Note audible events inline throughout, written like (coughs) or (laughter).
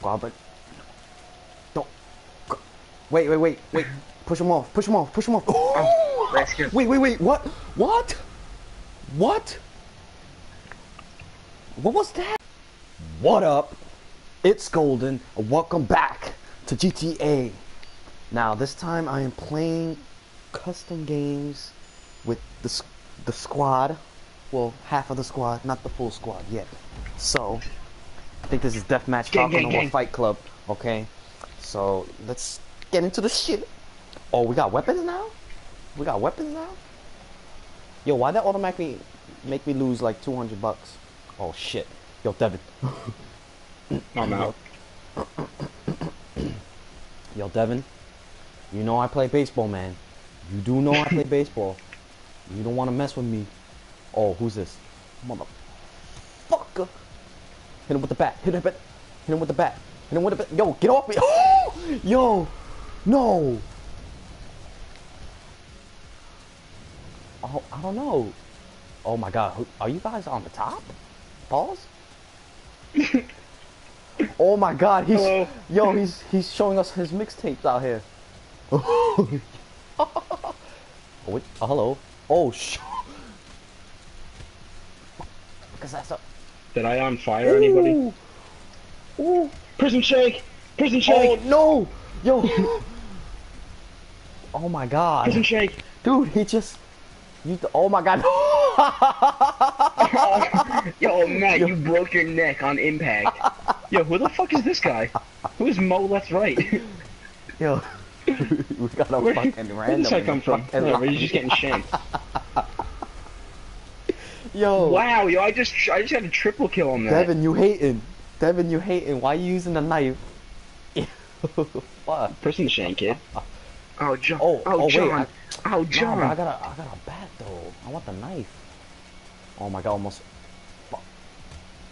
Guadalupe. Don't. Wait, wait, wait, wait. Push him off. Push him off. Push him off. Oh. Wait, wait, wait. What? What? What? What was that? What up? It's Golden. Welcome back to GTA. Now, this time I am playing custom games with the, the squad. Well, half of the squad, not the full squad yet. So, I think this is Deathmatch Gang, Falcon gang, or gang. Fight Club. Okay? So, let's get into the shit. Oh, we got weapons now? We got weapons now? Yo, why that automatically make me lose like 200 bucks? Oh shit. Yo, Devin. (laughs) I'm out. (coughs) Yo, Devin. You know I play baseball, man. You do know I play (coughs) baseball. You don't want to mess with me. Oh, who's this? Motherfucker. Hit him with the bat. Hit him with, hit him with the bat. Hit him with the bat. Yo, get off me. (gasps) Yo, no. Oh, I don't know. Oh my god, are you guys on the top? Pause. (laughs) oh my god, he's Hello. yo, he's he's showing us his mixtapes out here. (laughs) (laughs) oh, wait, oh, hello. Oh sh. Cause that's a. Did I on fire anybody? Ooh. Ooh. Prison shake! Prison Oh shake! no, yo. (laughs) oh my god, Prison shake! dude, he just. You. Oh my god. (laughs) Yo, Matt, you broke your neck on impact. Yo, who the fuck is this guy? Who is Mo left right? Yo, (laughs) we got a Where, fucking where did this guy come from? Whatever, he's just getting shanked. Yo, Wow, yo, I just I just had a triple kill on that. Devin, you hating? Devin, you hating? Why are you using the knife? (laughs) Fuck. Prison shank, kid. Oh, John. Oh, oh, oh, wait, John. I- oh, John. but I got a, I got a bat though. I want the knife. Oh my god, almost. Fuck.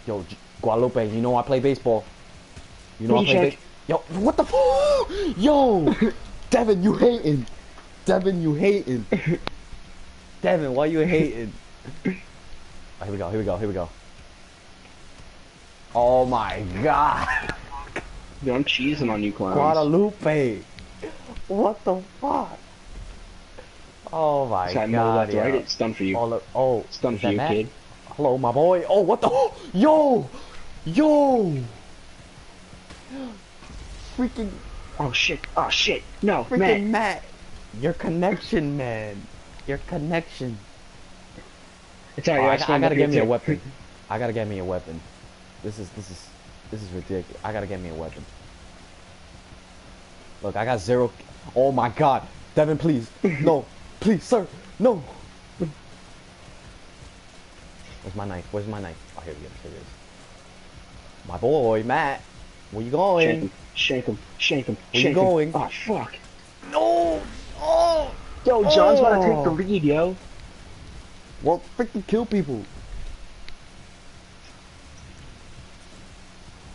Yo, J- Guadalupe, you know I play baseball. You know I Prison play baseball. Yo, what the? F- (gasps) Yo, (laughs) Devin, you hating? Devin, you hating? (laughs) Devin, why you hating? Oh, here we go. Here we go. Here we go. Oh my god, (laughs) Yo, I'm cheesing on you, clowns. Guadalupe! What the fuck? Oh my god, Mo left yo. right, it's done for you. Oh. Oh, It's done for you, Matt? kid. Hello, my boy. Oh, what the? (gasps) Yo! Yo! Freaking, Oh shit! Oh shit! No, freaking Matt. Matt. Your connection, man. Your connection. It's Oh. I, I, I gotta get me a weapon. I gotta get me a weapon. This is, this is, this is ridiculous. I gotta get me a weapon. Look, I got zero. Oh my god. Devin, please. (laughs) No. Please, sir. No. Where's my knife? Where's my knife? Oh, here it is. Here it is. My boy, Matt. Where you Shank going? him! Shank him! Shank him! Where you shank him. going? Oh fuck! No. Oh. Yo, John's about to take the Oh. lead, yo. Well, freaking kill people.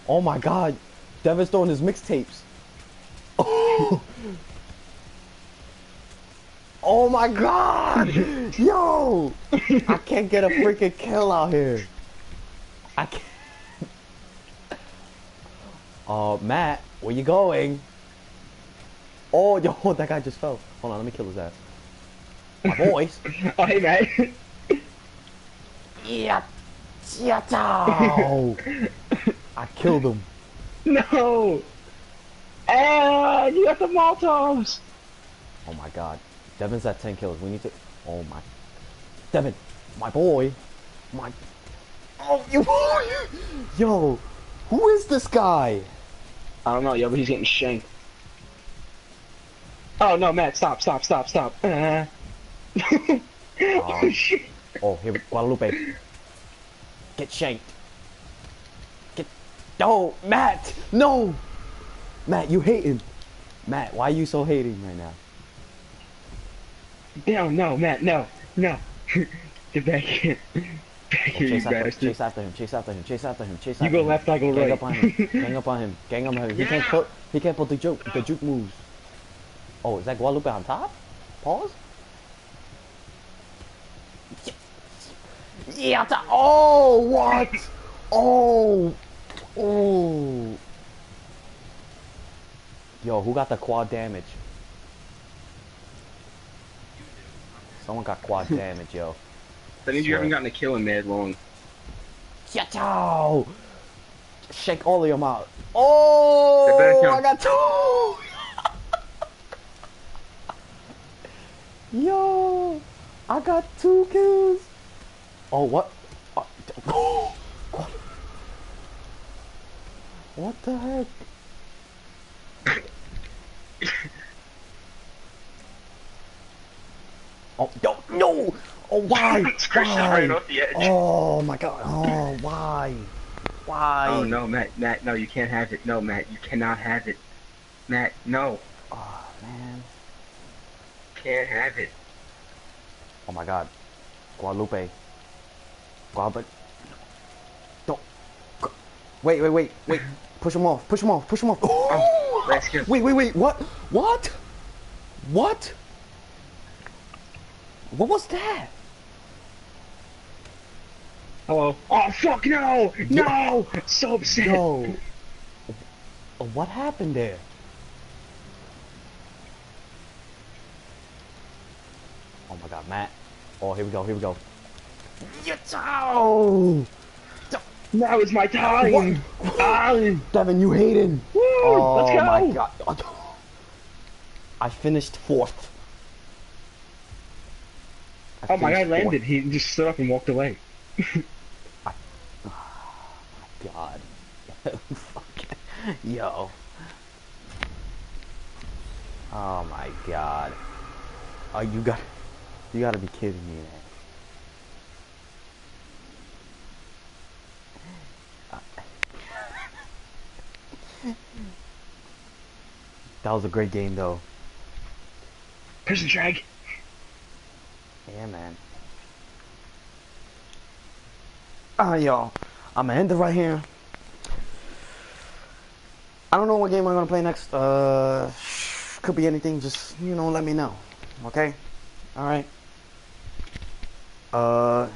Oh my god. Devin's throwing his mixtapes. Oh. (laughs) oh my god. Yo. I can't get a freaking kill out here. I can't. (laughs) Uh, Matt, where you going? Oh, yo, (laughs) that guy just fell. Hold on, let me kill his ass. My voice. Oh, hey, Matt. Yeah, yeah, ow. I killed him. no! And you got the Molotovs! Oh my god. Devin's at 10 kills. We need to. Oh my. Devin, my boy. My. Oh, you. (laughs) Yo, who is this guy? I don't know, yo, but he's getting shanked. Oh, no, Matt, stop, stop, stop, stop. Uh. (laughs) oh, shit. (laughs) Oh, here, we- Guadalupe. Get shanked. Get. No, Matt. No. Matt, you hating. Matt, why are you so hating right now? No, no, Matt, no, no. (laughs) Get back here. Back here, you Chase after, bastard. chase after him, chase after him, chase after him, chase You go him. left, I go Gang right. up on him, (laughs) gang up on him, gang up on him. He can't put, he can't put the juke, the juke moves. Oh, is that Guadalupe on top? Pause. Yeah, oh, what? Oh, Oh. Yo, who got the quad damage? Someone got quad (laughs) damage, yo. That means you haven't gotten a kill in mad long. Ciao! Shake all of them out. Oh, I got two. (laughs) Yo, I got two kills. Oh, what? Uh, what? What the heck? Oh, no, no! Oh, why? (laughs) Why? right off the edge. Oh my god. Oh, why? Why? Oh no, Matt, Matt, no, you can't have it. No, Matt, you cannot have it. Matt, no, Oh, man. can't have it. Oh my god. Guadalupe. Guadalupe. Don't. Wait, wait, wait, wait. Push him off. Push him off. Push him off. Oh. Wait, wait, wait. What? What? What? What was that? Hello. Oh fuck no, no! So upset. Yo. Oh, what happened there? Oh my god, Matt. Oh, here we go, here we go. Yes! Oh! Now is my time. Ah, Devin, you hated. woo, Oh let's go. my god. I finished fourth. I Oh my god, landed. He just stood up and walked away. (laughs) Oh my God. (laughs) Fuck. Yo. Oh my god. Oh, you got. You gotta be kidding me, man. (laughs) That was a great game, though. Prison drag. Yeah, man. Alright, y'all. I'm gonna end it right here. I don't know what game I'm gonna play next. Uh, could be anything. Just you know, let me know. Okay. All right. Uh.